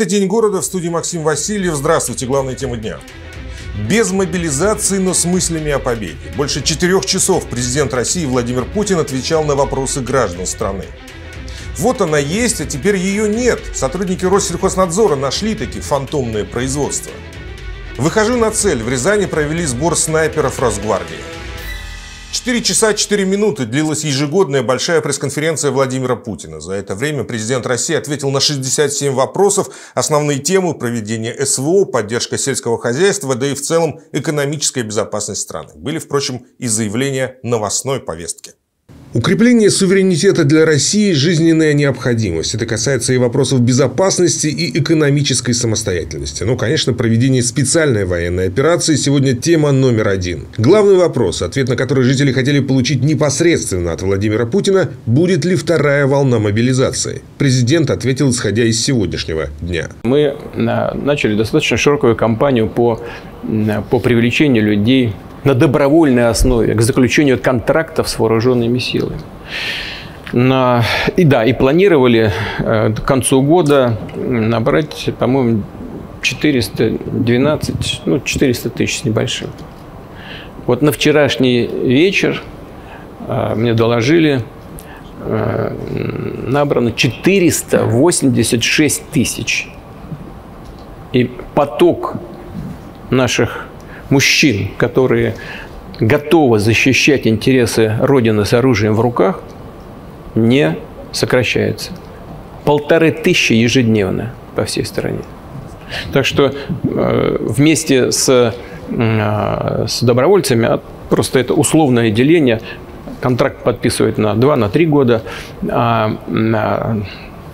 Это «День города» в студии Максим Васильев. Здравствуйте, главная тема дня. Без мобилизации, но с мыслями о победе. Больше четырех часов президент России Владимир Путин отвечал на вопросы граждан страны. Вот она есть, а теперь ее нет. Сотрудники Россельхознадзора нашли такие фантомные производства. Выхожу на цель. В Рязани провели сбор снайперов Росгвардии. 4 часа 4 минуты длилась ежегодная большая пресс-конференция Владимира Путина. За это время президент России ответил на 67 вопросов, основные темы проведения СВО, поддержка сельского хозяйства, да и в целом экономическая безопасность страны. Были, впрочем, и заявления новостной повестки. Укрепление суверенитета для России – жизненная необходимость. Это касается и вопросов безопасности и экономической самостоятельности. Ну, конечно, проведение специальной военной операции сегодня тема номер один. Главный вопрос, ответ на который жители хотели получить непосредственно от Владимира Путина – будет ли вторая волна мобилизации? Президент ответил, исходя из сегодняшнего дня. Мы э, начали достаточно широкую кампанию по, по привлечению людей на добровольной основе к заключению контрактов с вооруженными силами. На, и да, и планировали э, к концу года набрать, по-моему, 412, ну, 400 тысяч с небольшим. Вот на вчерашний вечер э, мне доложили, э, набрано 486 тысяч. И поток наших мужчин, которые готовы защищать интересы Родины с оружием в руках, не сокращается. Полторы тысячи ежедневно по всей стране. Так что э, вместе с, э, с добровольцами, а просто это условное деление, контракт подписывают на 2-3 на года, а, а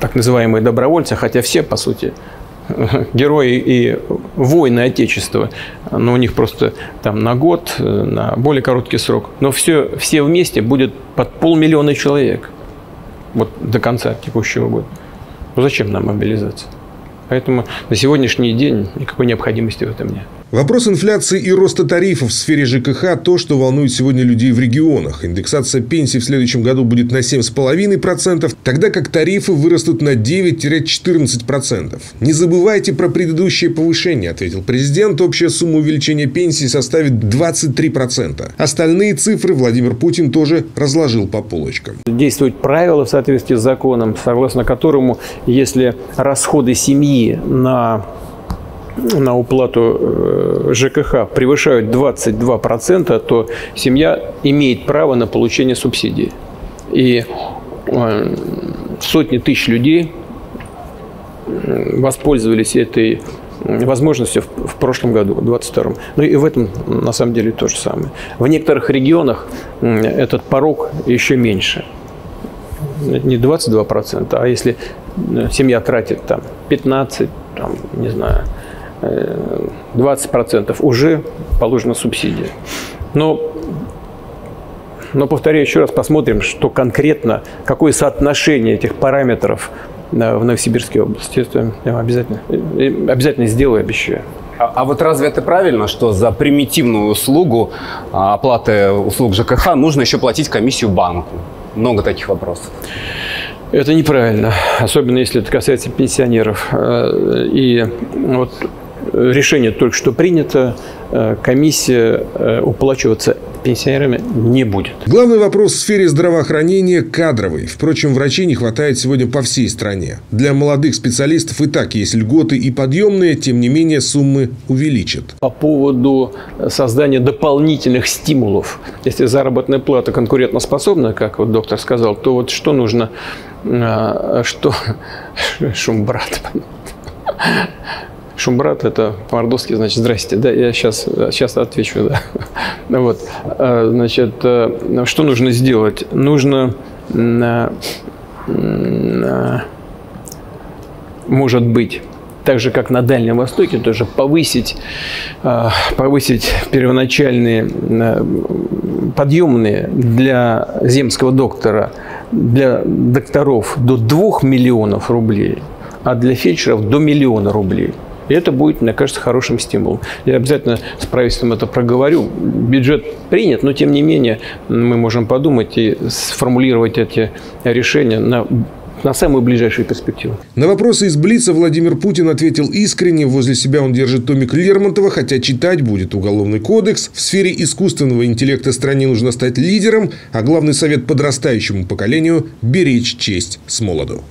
так называемые добровольцы, хотя все, по сути, герои и воины Отечества, но у них просто там на год, на более короткий срок. Но все, все вместе будет под полмиллиона человек вот до конца текущего года. Ну зачем нам мобилизация? Поэтому на сегодняшний день никакой необходимости в этом нет. Вопрос инфляции и роста тарифов в сфере ЖКХ – то, что волнует сегодня людей в регионах. Индексация пенсий в следующем году будет на 7,5%, тогда как тарифы вырастут на 9-14%. Не забывайте про предыдущее повышение, ответил президент. Общая сумма увеличения пенсий составит 23%. Остальные цифры Владимир Путин тоже разложил по полочкам. Действуют правила в соответствии с законом, согласно которому, если расходы семьи на на уплату э, ЖКХ превышают 22%, то семья имеет право на получение субсидии. И э, сотни тысяч людей воспользовались этой возможностью в, прошлом году, в 2022. Ну и в этом на самом деле то же самое. В некоторых регионах этот порог еще меньше. Не 22%, а если э, семья тратит там 15, там, не знаю, 20% уже положена субсидия. Но, но, повторяю еще раз, посмотрим, что конкретно, какое соотношение этих параметров в Новосибирской области. Это я обязательно, обязательно сделаю, обещаю. А, а вот разве это правильно, что за примитивную услугу а, оплаты услуг ЖКХ нужно еще платить комиссию банку? Много таких вопросов. Это неправильно, особенно если это касается пенсионеров. Э, и вот решение только что принято, э, комиссия э, уплачиваться пенсионерами не будет. Главный вопрос в сфере здравоохранения – кадровый. Впрочем, врачей не хватает сегодня по всей стране. Для молодых специалистов и так есть льготы и подъемные, тем не менее суммы увеличат. По поводу создания дополнительных стимулов. Если заработная плата конкурентоспособна, как вот доктор сказал, то вот что нужно, э, что шум брат Шумбрат – это по-мордовски, значит, здрасте. Да, я сейчас, сейчас отвечу, да. Вот, а, значит, э, что нужно сделать? Нужно, может быть, так же, как на Дальнем Востоке, тоже повысить, повысить первоначальные подъемные для земского доктора, для докторов до 2 миллионов рублей, а для фельдшеров до миллиона рублей – и это будет, мне кажется, хорошим стимулом. Я обязательно с правительством это проговорю. Бюджет принят, но тем не менее мы можем подумать и сформулировать эти решения на на самую ближайшую перспективу. На вопросы из Блица Владимир Путин ответил искренне. Возле себя он держит томик Лермонтова, хотя читать будет уголовный кодекс. В сфере искусственного интеллекта стране нужно стать лидером, а главный совет подрастающему поколению – беречь честь с молоду.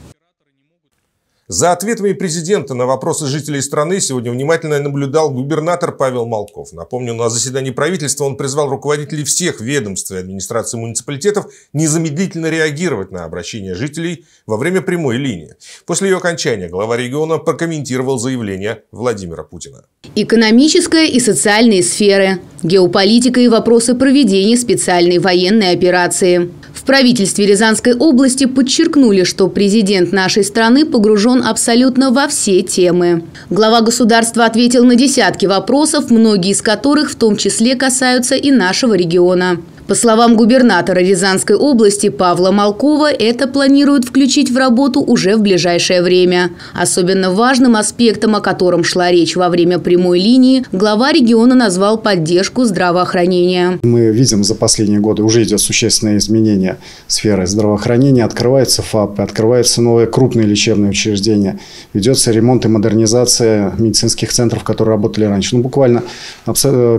За ответами президента на вопросы жителей страны сегодня внимательно наблюдал губернатор Павел Малков. Напомню, на заседании правительства он призвал руководителей всех ведомств и администрации муниципалитетов незамедлительно реагировать на обращения жителей во время прямой линии. После ее окончания глава региона прокомментировал заявление Владимира Путина. Экономическая и социальные сферы, геополитика и вопросы проведения специальной военной операции. В правительстве Рязанской области подчеркнули, что президент нашей страны погружен абсолютно во все темы. Глава государства ответил на десятки вопросов, многие из которых в том числе касаются и нашего региона. По словам губернатора Рязанской области Павла Малкова, это планируют включить в работу уже в ближайшее время. Особенно важным аспектом, о котором шла речь во время прямой линии, глава региона назвал поддержку здравоохранения. Мы видим за последние годы уже идет существенное изменение сферы здравоохранения. Открываются ФАПы, открываются новые крупные лечебные учреждения. Ведется ремонт и модернизация медицинских центров, которые работали раньше. Ну, буквально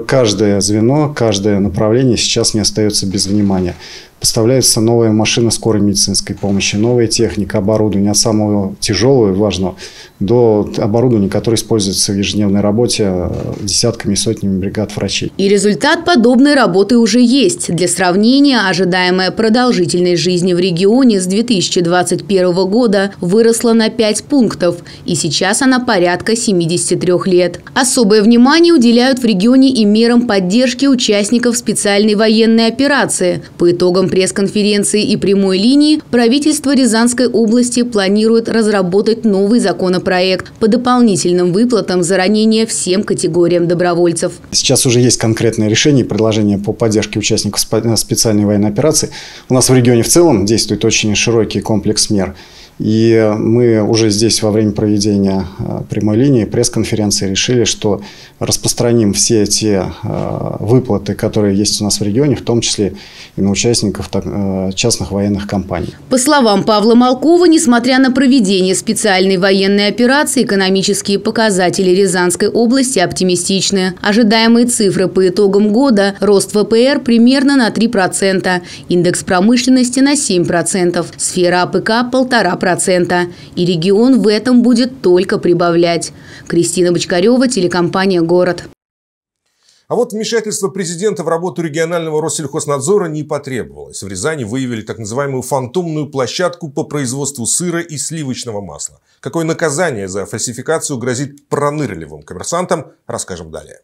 каждое звено, каждое направление сейчас не остается без внимания. Поставляется новая машина скорой медицинской помощи, новая техника, оборудование от самого тяжелого и важного до оборудования, которое используется в ежедневной работе э, десятками и сотнями бригад врачей. И результат подобной работы уже есть. Для сравнения, ожидаемая продолжительность жизни в регионе с 2021 года выросла на 5 пунктов, и сейчас она порядка 73 лет. Особое внимание уделяют в регионе и мерам поддержки участников специальной военной операции. По итогам пресс-конференции и прямой линии правительство Рязанской области планирует разработать новый законопроект по дополнительным выплатам за ранения всем категориям добровольцев. Сейчас уже есть конкретные решения и предложения по поддержке участников специальной военной операции. У нас в регионе в целом действует очень широкий комплекс мер. И мы уже здесь во время проведения э, прямой линии пресс-конференции решили, что распространим все эти выплаты, которые есть у нас в регионе, в том числе и на участников э, частных военных компаний. По словам Павла Малкова, несмотря на проведение специальной военной операции, экономические показатели Рязанской области оптимистичны. Ожидаемые цифры по итогам года – рост ВРП примерно на 3%, индекс промышленности на 7%, сфера АПК – 1,5%. 2%. И регион в этом будет только прибавлять. Кристина Бочкарева, телекомпания «Город». А вот вмешательство президента в работу регионального Россельхознадзора не потребовалось. В Рязани выявили так называемую фантомную площадку по производству сыра и сливочного масла. Какое наказание за фальсификацию грозит пронырливым коммерсантам, расскажем далее.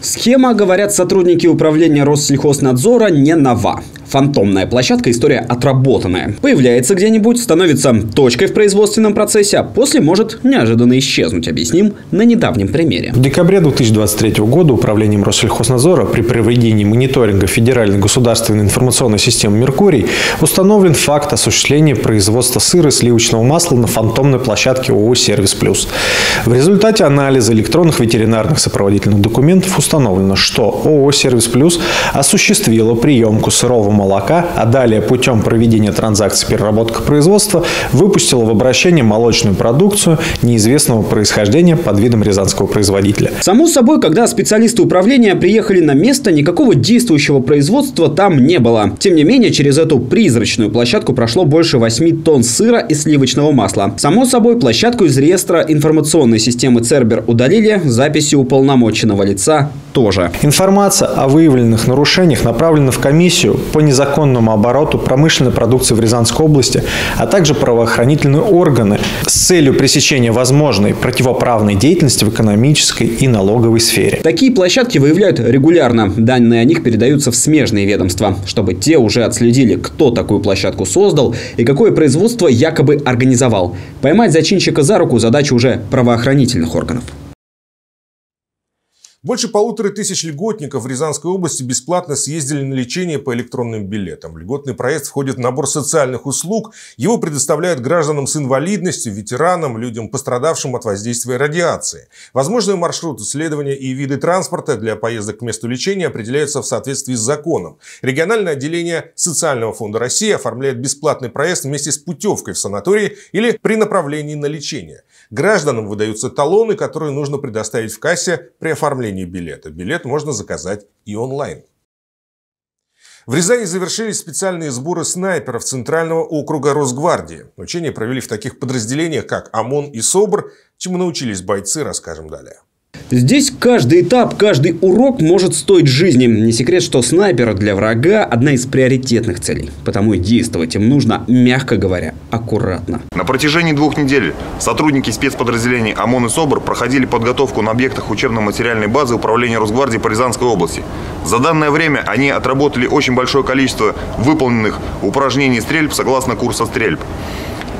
Схема, говорят сотрудники управления Россельхознадзора, не нова. Фантомная площадка – история отработанная. Появляется где-нибудь, становится точкой в производственном процессе, а после может неожиданно исчезнуть. Объясним на недавнем примере. В декабре 2023 года управлением Россельхознадзора при проведении мониторинга Федеральной государственной информационной системы «Меркурий» установлен факт осуществления производства сыра и сливочного масла на фантомной площадке ООО «Сервис Плюс». В результате анализа электронных ветеринарных сопроводительных документов установлено, что ООО «Сервис Плюс» осуществило приемку сырого молока молока, а далее путем проведения транзакций переработка производства выпустила в обращение молочную продукцию неизвестного происхождения под видом рязанского производителя. Само собой, когда специалисты управления приехали на место, никакого действующего производства там не было. Тем не менее, через эту призрачную площадку прошло больше 8 тонн сыра и сливочного масла. Само собой, площадку из реестра информационной системы Цербер удалили, записи уполномоченного лица тоже. Информация о выявленных нарушениях направлена в комиссию по незаконному обороту промышленной продукции в Рязанской области, а также правоохранительные органы с целью пресечения возможной противоправной деятельности в экономической и налоговой сфере. Такие площадки выявляют регулярно. Данные о них передаются в смежные ведомства, чтобы те уже отследили, кто такую площадку создал и какое производство якобы организовал. Поймать зачинщика за руку – задача уже правоохранительных органов. Больше полутора тысяч льготников в Рязанской области бесплатно съездили на лечение по электронным билетам. Льготный проезд входит в набор социальных услуг. Его предоставляют гражданам с инвалидностью, ветеранам, людям, пострадавшим от воздействия радиации. Возможные маршруты исследования и виды транспорта для поездок к месту лечения определяются в соответствии с законом. Региональное отделение Социального фонда России оформляет бесплатный проезд вместе с путевкой в санатории или при направлении на лечение. Гражданам выдаются талоны, которые нужно предоставить в кассе при оформлении билета. Билет можно заказать и онлайн. В Рязани завершились специальные сборы снайперов Центрального округа Росгвардии. Учения провели в таких подразделениях, как ОМОН и СОБР. Чему научились бойцы, расскажем далее. Здесь каждый этап, каждый урок может стоить жизни. Не секрет, что снайпер для врага – одна из приоритетных целей. Потому и действовать им нужно, мягко говоря, аккуратно. На протяжении двух недель сотрудники спецподразделений ОМОН и СОБР проходили подготовку на объектах учебно-материальной базы Управления Росгвардии по Рязанской области. За данное время они отработали очень большое количество выполненных упражнений стрельб согласно курса стрельб.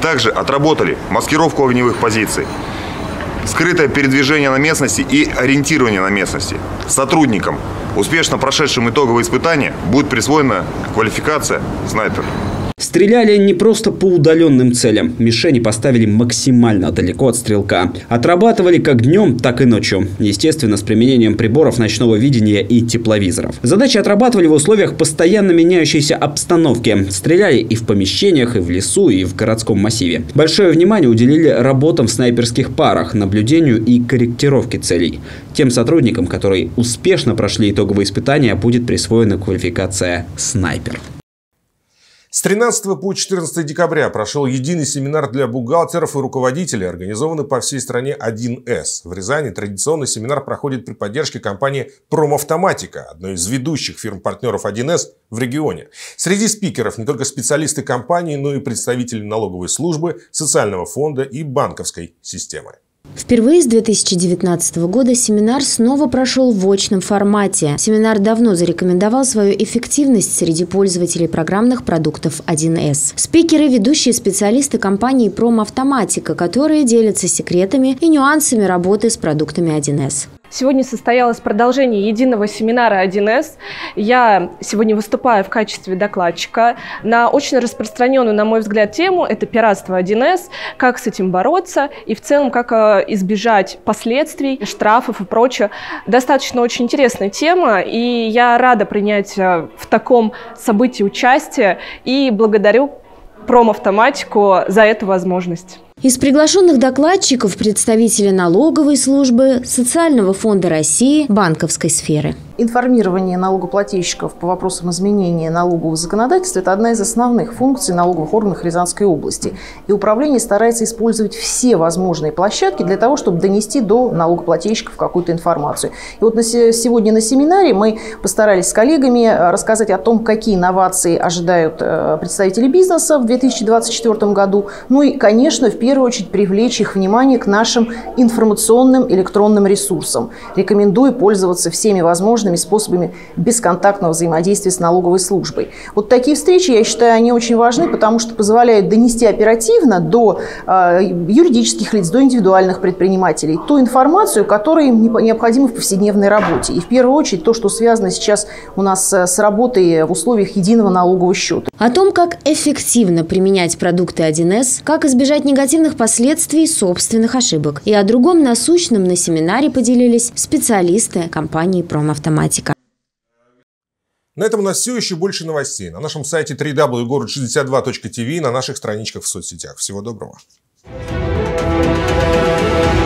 Также отработали маскировку огневых позиций, скрытое передвижение на местности и ориентирование на местности. Сотрудникам, успешно прошедшим итоговые испытания, будет присвоена квалификация снайпер. Стреляли не просто по удаленным целям. Мишени поставили максимально далеко от стрелка. Отрабатывали как днем, так и ночью. Естественно, с применением приборов ночного видения и тепловизоров. Задачи отрабатывали в условиях постоянно меняющейся обстановки. Стреляли и в помещениях, и в лесу, и в городском массиве. Большое внимание уделили работам в снайперских парах, наблюдению и корректировке целей. Тем сотрудникам, которые успешно прошли итоговые испытания, будет присвоена квалификация «снайпер». С 13 по 14 декабря прошел единый семинар для бухгалтеров и руководителей, организованный по всей стране 1С. В Рязани традиционный семинар проходит при поддержке компании «Промавтоматика», одной из ведущих фирм-партнеров 1С в регионе. Среди спикеров не только специалисты компании, но и представители налоговой службы, социального фонда и банковской системы. Впервые с 2019 года семинар снова прошел в очном формате. Семинар давно зарекомендовал свою эффективность среди пользователей программных продуктов 1С. Спикеры – ведущие специалисты компании «Промавтоматика», которые делятся секретами и нюансами работы с продуктами 1С. Сегодня состоялось продолжение единого семинара 1С. Я сегодня выступаю в качестве докладчика на очень распространенную, на мой взгляд, тему. Это пиратство 1С, как с этим бороться и в целом как э, избежать последствий, штрафов и прочее. Достаточно очень интересная тема, и я рада принять э, в таком событии участие и благодарю промавтоматику за эту возможность. Из приглашенных докладчиков представители налоговой службы, Социального фонда России, банковской сферы. Информирование налогоплательщиков по вопросам изменения налогового законодательства – это одна из основных функций налоговых органов Рязанской области. И управление старается использовать все возможные площадки для того, чтобы донести до налогоплательщиков какую-то информацию. И вот на сегодня на семинаре мы постарались с коллегами э, рассказать о том, какие инновации ожидают э, представители бизнеса в 2024 году. Ну и, конечно, в первую очередь привлечь их внимание к нашим информационным электронным ресурсам. Рекомендую пользоваться всеми возможными способами бесконтактного взаимодействия с налоговой службой. Вот такие встречи, я считаю, они очень важны, потому что позволяют донести оперативно до э, юридических лиц, до индивидуальных предпринимателей ту информацию, которая им необходима в повседневной работе. И в первую очередь то, что связано сейчас у нас с работой в условиях единого налогового счета. О том, как эффективно применять продукты 1С, как избежать негативных последствий собственных ошибок. И о другом насущном на семинаре поделились специалисты компании тематика. На этом у нас все еще больше новостей. На нашем сайте www.город62.tv и на наших страничках в соцсетях. Всего доброго. thank you